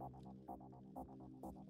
頑張れ頑張れ頑張れ。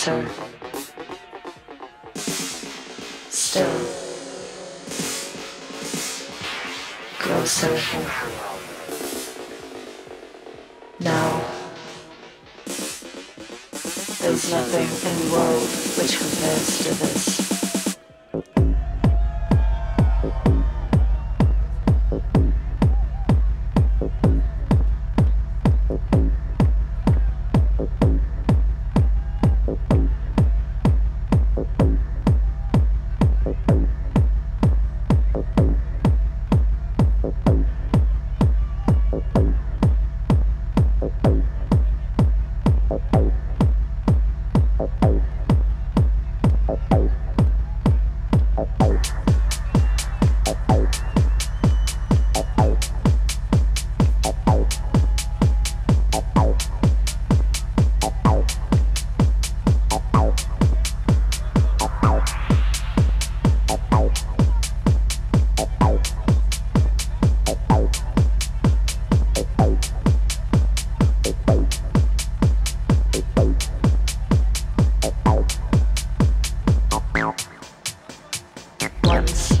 closer. Still. Closer. Now. There's nothing in the world which compares to this. once.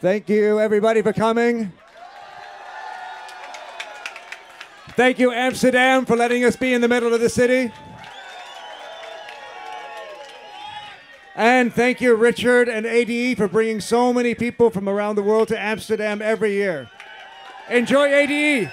Thank you, everybody, for coming. Thank you, Amsterdam, for letting us be in the middle of the city. And thank you, Richard and ADE, for bringing so many people from around the world to Amsterdam every year. Enjoy ADE.